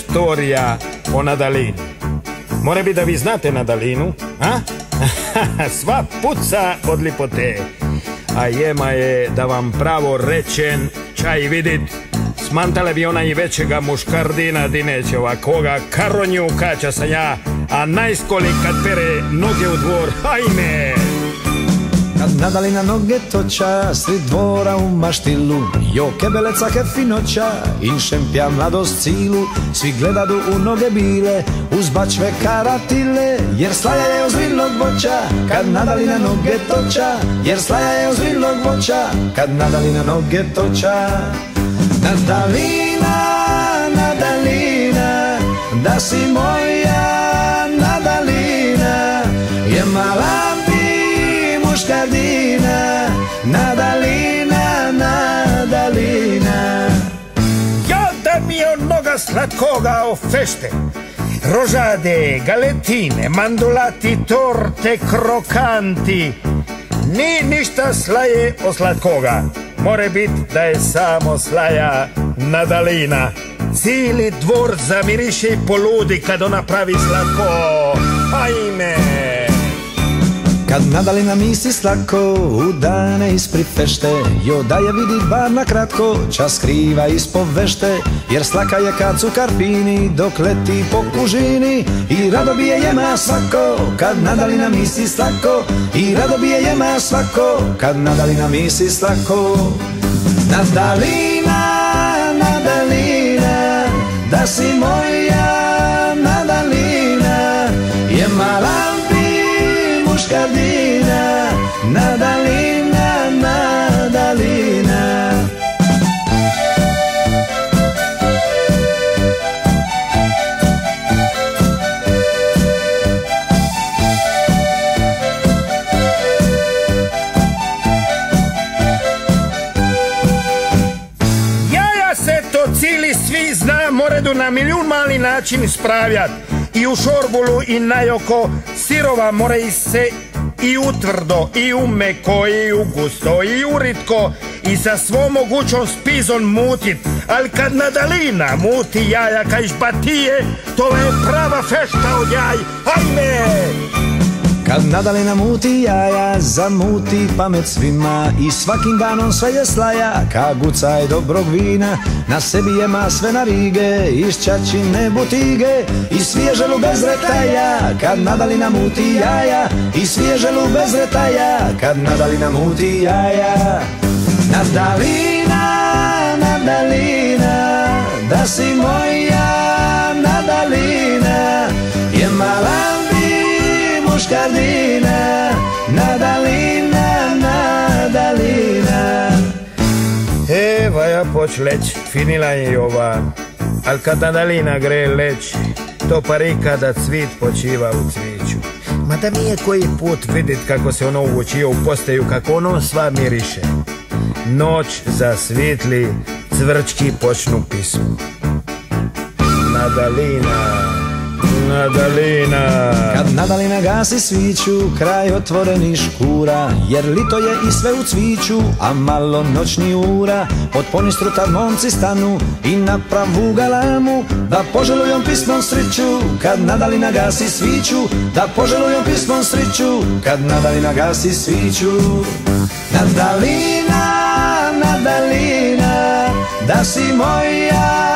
je štorija o Nadalini. More bi da vi znate Nadalinu, a? Sva puca od lipote. A jema je da vam pravo rečen čaj vidit. Smantale bi ona i većega muškardina dinećeva koga karonju kaća sam ja, a najskoli kad pere noge u dvor, hajme! Kad nadali na noge toča, sred dvora u maštilu Jo kebeleca hefinoća, in šempja mladost cilu Svi gledadu u noge bile, uz bačve karatile Jer slaja je ozbiljnog voća, kad nadali na noge toča Jer slaja je ozbiljnog voća, kad nadali na noge toča. Nadalina, Nadalina, da si moja Nadalina, Nadalina. Ja da mi onoga slatkoga o fešte. Rožade, galetine, mandulati, torte, krokanti. Ni ništa slaje o slatkoga. More bit da je samo slaja Nadalina. Cijeli dvor zamiriše i poludi kad ona pravi slatko. Ajme! Kad nadalina misi slako u dane ispri fešte. Jo da je vidi bar na kratko, čas skriva ispo vešte. Jer slaka je kad su karpini dok leti po kužini. I rado bi je jema svako kad nadalina misi slako. I rado bi je jema svako kad nadalina misi slako. Nadalina, Nadalina, da si moja cili svi zna moredu na milijun mali način ispravljat i u šorbulu i najoko sirova more i se i utvrdo i u meko i u gusto i u ritko. I sa svom mogućom spizon mutit. Ali kad nadalina muti jaja kaj žbatije to je prava fešta od jaj. Hajme Kad nadalina muti jaja, zamuti pamet svima. I svakim danom sve je slaja, ka gucaj dobrog vina. Na sebi je ma sve na rige, iz čačine butige. I svježelu bez retaja, kad nadalina muti jaja. I svježelu bez retaja, kad nadalina muti jaja. Nadalina, Nadalina, da si moja muškardina Nadalina, Nadalina Evo ja poć leć, finila je ova. Al kad Nadalina gre leć To parika da cvit počiva u cviću. Ma da mi je koji put vidit kako se ono uvučio u postaju Kako ono sva miriše. Noć zasvitli, cvrčki počnu pismu. Nadalina Nadalina. Kad Nadalina gasi sviću, kraj otvorenih škura Jer lito je i sve u cviću, a malo noćni ura. Pod ponistru tad momci stanu i napravu galamu Da poželujom pismom sriću, kad Nadalina gasi sviću Da poželujom pismom sriću, kad Nadalina gasi sviću. Nadalina, Nadalina, da si moja